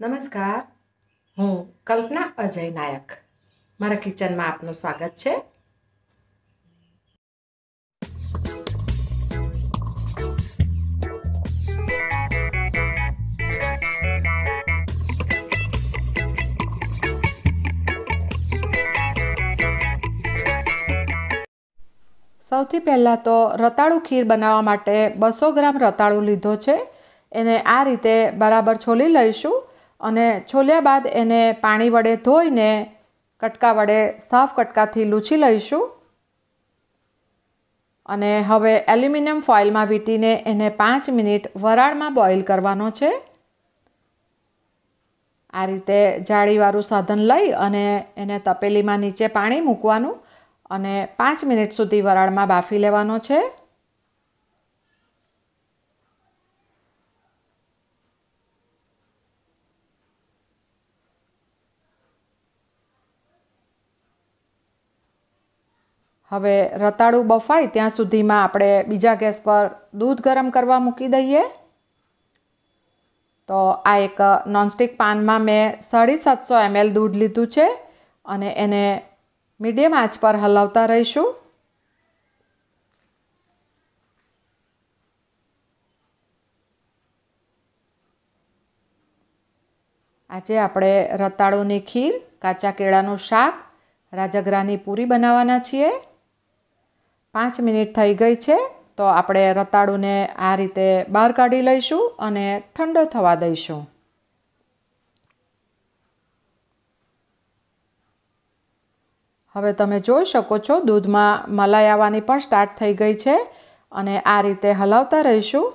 નમસ્કાર, હું કલ્પના અજય નાયક. મારા કિચનમાં આપનું સ્વાગત છે. સૌથી પહેલાં તો રતાળુ ખીર બનાવવા માટે બસો ગ્રામ રતાળું લીધો છે. એને આ રીતે બરાબર છોલી લઈશું. અને છોલ્યા બાદ એને પાણી વડે ધોઈને કટકા વડે સાફ કટકાથી લૂછી લઈશું. અને હવે એલ્યુમિનિયમ ફોઇલમાં વીંટીને એને પાંચ મિનિટ વરાળમાં બોઇલ કરવાનો છે. આ રીતે જાળીવાળું સાધન લઈ અને એને તપેલીમાં નીચે પાણી મૂકવાનું અને પાંચ મિનિટ સુધી વરાળમાં બાફી લેવાનો છે. હવે રતાળું બફાય, ત્યાં સુધીમાં આપણે બીજા ગેસ પર દૂધ ગરમ કરવા મૂકી દઈએ. તો આ એક નોનસ્ટિક પાનમાં મેં સાડી સાતસો એમએલ દૂધ લીધું છે અને એને મીડિયમ આંચ પર હલાવતા રહીશું. આજે આપણે રતાળુની ખીર, કાચા કેળાનું શાક, રાજગરાની પૂરી બનાવવાના છીએ. પાંચ મિનિટ થઈ ગઈ છે, તો આપણે રતાળુને આ રીતે બહાર કાઢી લઈશું અને ઠંડો થવા દઈશું. હવે તમે જોઈ શકો છો, દૂધમાં મલાઈ આવવાની પણ સ્ટાર્ટ થઈ ગઈ છે અને આ રીતે હલાવતા રહીશું.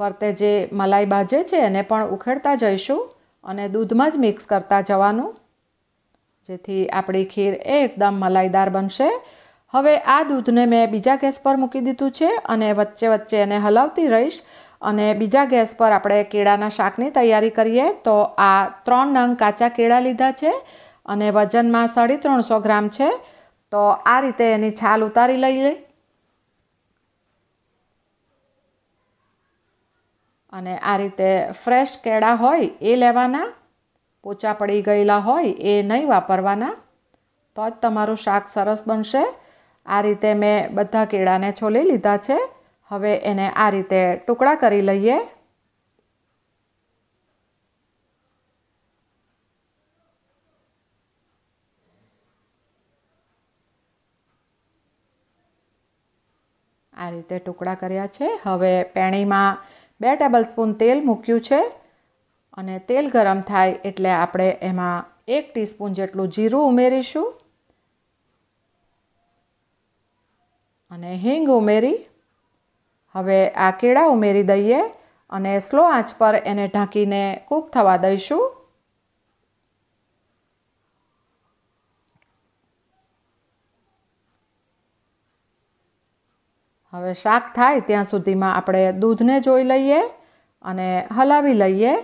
ફરતે જે મલાઈ બાજે છે એને પણ ઉખેડતા જઈશું અને દૂધમાં જ મિક્સ કરતા જવાનું. જેથી આપણી ખીર એકદમ મલાઈદાર બનશે. હવે આ દૂધને મેં બીજા ગેસ પર મૂકી દીધું છે અને વચ્ચે વચ્ચે એને હલાવતી રહીશ. અને બીજા ગેસ પર આપણે કેળાના શાકની તૈયારી કરીએ તો આ ત્રણ નંગ કાચા કેળા લીધા છે અને વજનમાં સાડી ત્રણસો ગ્રામ છે. તો આ રીતે એની છાલ ઉતારી લઈએ. અને આ રીતે ફ્રેશ કેળા હોય એ લેવાના, પોચા પડી ગયેલા હોય એ નહીં વાપરવાના, તો જ તમારું શાક સરસ બનશે. આ રીતે મેં બધા કેળાને છોલી લીધા છે. હવે એને આ રીતે ટુકડા કરી લઈએ. આ રીતે ટુકડા કર્યા છે. હવે પેણીમાં બે ટેબલ સ્પૂન તેલ મૂક્યું છે અને તેલ ગરમ થાય એટલે આપણે એમાં એક ટીસ્પૂન જેટલું જીરું ઉમેરીશું. અને હિંગ ઉમેરી, હવે આ કેળા ઉમેરી દઈએ અને સ્લો આંચ પર એને ઢાંકીને કૂક થવા દઈશું. હવે શાક થાય ત્યાં સુધીમાં આપણે દૂધને જોઈ લઈએ અને હલાવી લઈએ.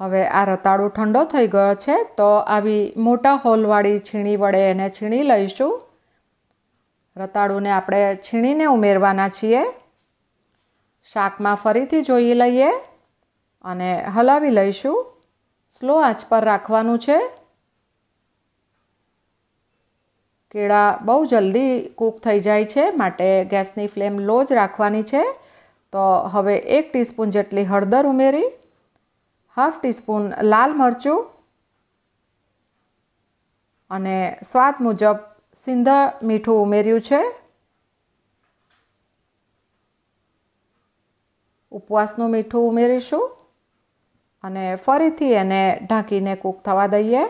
હવે આ રતાળું ઠંડો થઈ ગયો છે, તો આવી મોટા હોલવાળી છીણી વડે એને છીણી લઈશું. રતાળુને આપણે છીણીને ઉમેરવાના છીએ. શાકમાં ફરીથી જોઈ લઈએ અને હલાવી લઈશું. સ્લો આંચ પર રાખવાનું છે. કેળા બહુ જલ્દી કૂક થઈ જાય છે, માટે ગેસની ફ્લેમ લો જ રાખવાની છે. તો હવે એક ટીસ્પૂન જેટલી હળદર ઉમેરી હાફ ટીસ્પૂન લાલ મરચું અને સ્વાદ મુજબ સિંધા મીઠું ઉમેર્યું છે. ઉપવાસનું મીઠું ઉમેરીશું અને ફરીથી એને ઢાંકીને કૂક થવા દઈએ.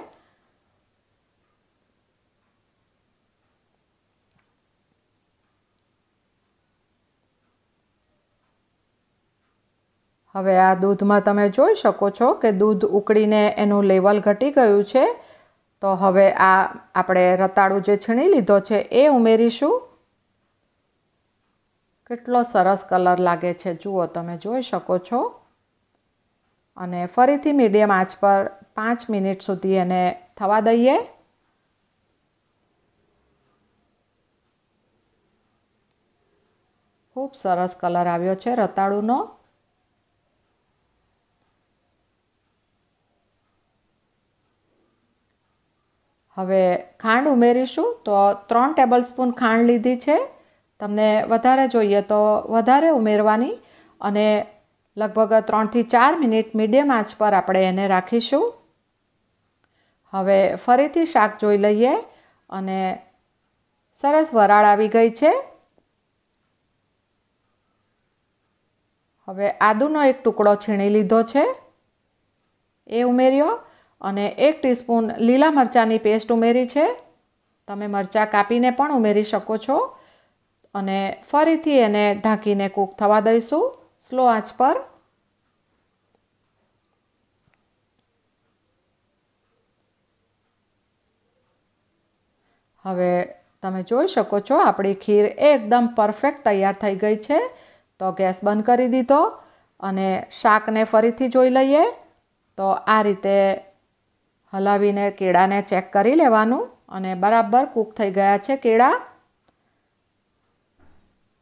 હવે આ દૂધમાં તમે જોઈ શકો છો કે દૂધ ઉકળીને એનું લેવલ ઘટી ગયું છે. તો હવે આ આપણે રતાળું જે છીણી લીધો છે એ ઉમેરીશું. કેટલો સરસ કલર લાગે છે. જુઓ તમે જોઈ શકો છો. અને ફરીથી મીડિયમ આંચ પર પાંચ મિનિટ સુધી એને થવા દઈએ. ખૂબ સરસ કલર આવ્યો છે રતાળુનો. હવે ખાંડ ઉમેરીશું તો ત્રણ ટેબલ સ્પૂન ખાંડ લીધી છે. તમને વધારે જોઈએ તો વધારે ઉમેરવાની અને લગભગ ત્રણથી ચાર મિનિટ મીડિયમ આંચ પર આપણે એને રાખીશું. હવે ફરીથી શાક જોઈ લઈએ અને સરસ વરાળ આવી ગઈ છે. હવે આદુનો એક ટુકડો છીણી લીધો છે. એ ઉમેર્યો. અને એક ટીસ્પૂન લીલા મરચાંની પેસ્ટ ઉમેરી છે. તમે મરચાં કાપીને પણ ઉમેરી શકો છો. અને ફરીથી એને ઢાંકીને કૂક થવા દઈશું. સ્લો આંચ પર. હવે તમે જોઈ શકો છો, આપણી ખીર એકદમ પરફેક્ટ તૈયાર થઈ ગઈ છે. તો ગેસ બંધ કરી દીધો અને શાકને ફરીથી જોઈ લઈએ. તો આ રીતે હલાવીને કેળાને ચેક કરી લેવાનું અને બરાબર કૂક થઈ ગયા છે કેળા.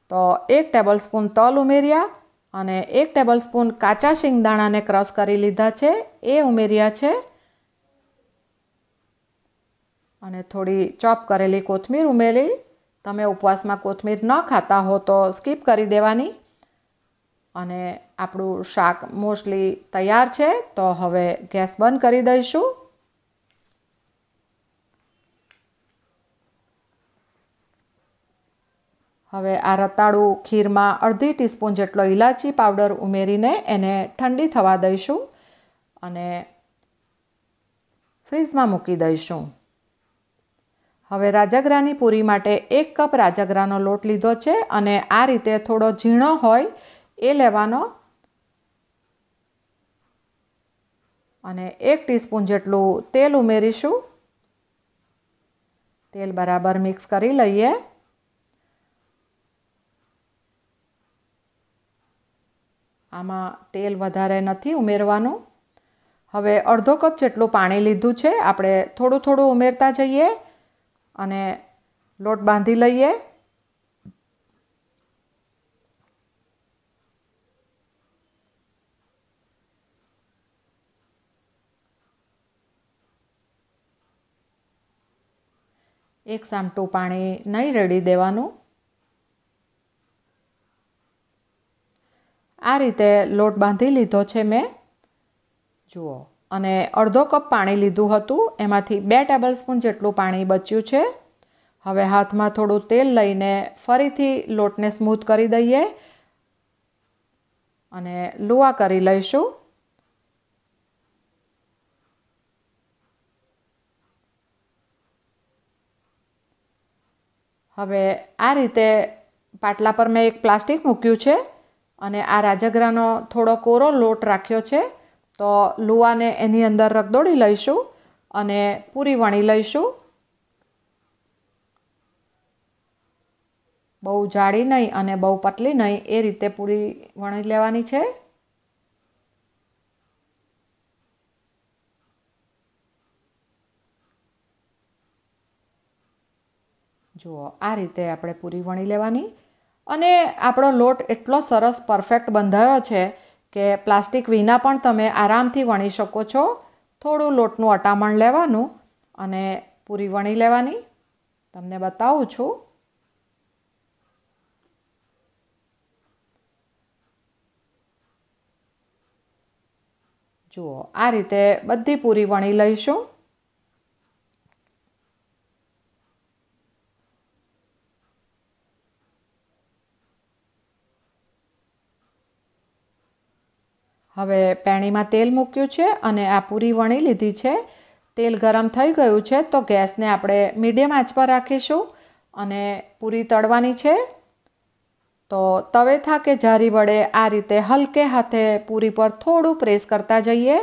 તો એક ટેબલ સ્પૂન તલ ઉમેર્યા અને એક ટેબલ સ્પૂન કાચા શિંગદાણાને ક્રશ કરી લીધા છે. એ ઉમેર્યા છે. અને થોડી ચોપ કરેલી કોથમીર ઉમેરી. તમે ઉપવાસમાં કોથમીર ન ખાતા હો તો સ્કીપ કરી દેવાની. અને આપણું શાક મોસ્ટલી તૈયાર છે. તો હવે ગેસ બંધ કરી દઈશું. હવે આ રતાળું ખીરમાં અડધી ટીસ્પૂન જેટલો ઇલાચી પાવડર ઉમેરીને એને ઠંડી થવા દઈશું અને ફ્રીઝમાં મૂકી દઈશું. હવે રાજાગરાની પૂરી માટે એક કપ રાજગરાનો લોટ લીધો છે અને આ રીતે થોડો ઝીણો હોય એ લેવાનો અને એક ટીસ્પૂન જેટલું તેલ ઉમેરીશું. તેલ બરાબર મિક્સ કરી લઈએ. આમાં તેલ વધારે નથી ઉમેરવાનું. હવે અડધો કપ જેટલું પાણી લીધું છે, આપણે થોડું થોડું ઉમેરતા જઈએ અને લોટ બાંધી લઈએ. એક સામટું પાણી નહીં રેડી દેવાનું. આ રીતે લોટ બાંધી લીધો છે મેં. જુઓ, અને અડધો કપ પાણી લીધું હતું. એમાંથી બે ટેબલ સ્પૂન જેટલું પાણી બચ્યું છે. હવે હાથમાં થોડું તેલ લઈને ફરીથી લોટને સ્મૂથ કરી દઈએ અને લુવા કરી લઈશું. હવે આ રીતે પાટલા પર મેં એક પ્લાસ્ટિક મૂક્યું છે. અને આ રાજગરાનો થોડો કોરો લોટ રાખ્યો છે, તો લુવાને એની અંદર રગદોડી લઈશું અને પૂરી વણી લઈશું. બહુ જાડી નહીં અને બહુ પતલી નહીં, એ રીતે પૂરી વણી લેવાની છે. જુઓ, આ રીતે આપણે પૂરી વણી લેવાની. અને આપણો લોટ એટલો સરસ પરફેક્ટ બંધાયો છે કે પ્લાસ્ટિક વિના પણ તમે આરામથી વણી શકો છો. થોડું લોટનું અટામણ લેવાનું અને પૂરી વણી લેવાની. તમને બતાવું છું. જુઓ, આ રીતે બધી પૂરી વણી લઈશું. હવે પેણીમાં તેલ મૂક્યું છે અને આ પૂરી વણી લીધી છે. તેલ ગરમ થઈ ગયું છે તો ગેસને આપણે મીડિયમ આંચ પર રાખીશું અને પૂરી તળવાની છે. તો તવેથા કે જારી વડે આ રીતે હલકે હાથે પૂરી પર થોડું પ્રેસ કરતા જઈએ.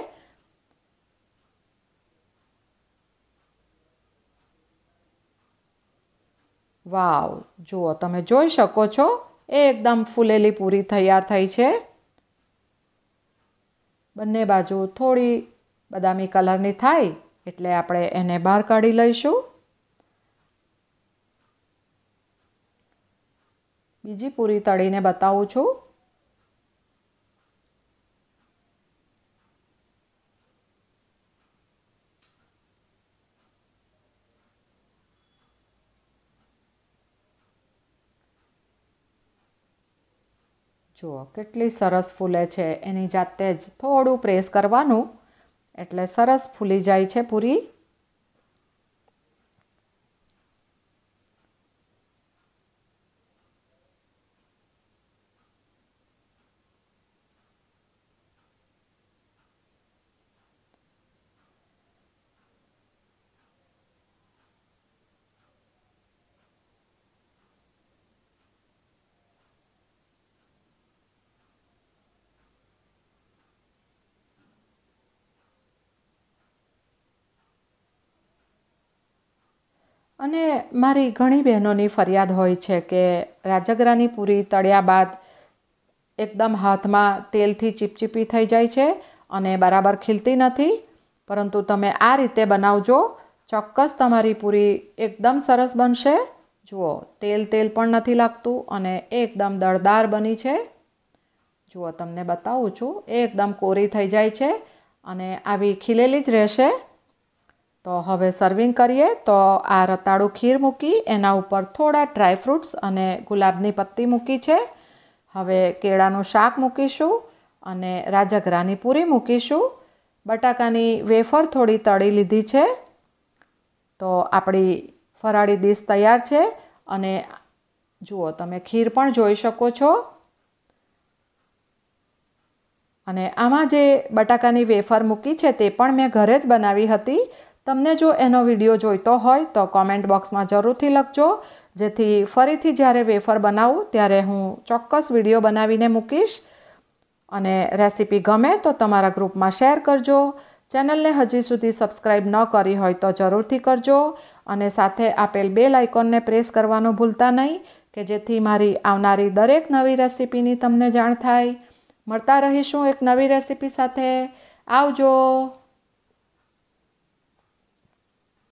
વાવ, જુઓ, તમે જોઈ શકો છો એ એકદમ ફૂલેલી પૂરી તૈયાર થઈ છે. બંને બાજુ થોડી બદામી કલરની થાય એટલે આપણે એને બહાર કાઢી લઈશું. બીજી પૂરી તળીને બતાવું છું. જુઓ, કેટલી સરસ ફૂલે છે. એની જાતે જ થોડું પ્રેસ કરવાનું, એટલે સરસ ફૂલી જાય છે પૂરી. અને મારી ઘણી બહેનોની ફરિયાદ હોય છે કે રાજગરાની પૂરી તળ્યા બાદ એકદમ હાથમાં તેલથી ચીપચીપી થઈ જાય છે અને બરાબર ખીલતી નથી. પરંતુ તમે આ રીતે બનાવજો. ચોક્કસ તમારી પૂરી એકદમ સરસ બનશે. જુઓ, તેલ તેલ પણ નથી લાગતું અને એકદમ દળદાર બની છે. જુઓ, તમને બતાવું છું, એકદમ કોરી થઈ જાય છે અને આવી ખીલેલી જ રહેશે. તો હવે સર્વિંગ કરીએ, તો આ રતાળું ખીર મૂકી, એના ઉપર થોડા ડ્રાયફ્રૂટ્સ અને ગુલાબની પત્તી મૂકી છે. હવે કેળાનું શાક મૂકીશું અને રાજગરાની પૂરી મૂકીશું. બટાકાની વેફર થોડી તળી લીધી છે. તો આપણી ફરાળી ડીશ તૈયાર છે અને જુઓ, તમે ખીર પણ જોઈ શકો છો. અને આમાં જે બટાકાની વેફર મૂકી છે તે પણ મેં ઘરે જ બનાવી હતી. તમને જો એનો વીડિયો જોઈતો હોય તો કોમેન્ટ બોક્સમાં જરૂરથી લખજો. જેથી ફરીથી જ્યારે વેફર બનાવું ત્યારે હું ચોક્કસ વીડિયો બનાવીને મૂકીશ. અને રેસીપી ગમે તો તમારા ગ્રુપમાં શેર કરજો. ચેનલને હજી સુધી સબસ્ક્રાઈબ ન કરી હોય તો જરૂરથી કરજો. અને સાથે આપેલ બે લાઇકોનને પ્રેસ કરવાનું ભૂલતા નહીં, કે જેથી મારી આવનારી દરેક નવી રેસીપીની તમને જાણ થાય. મળતા રહીશું એક નવી રેસીપી સાથે. આવજો!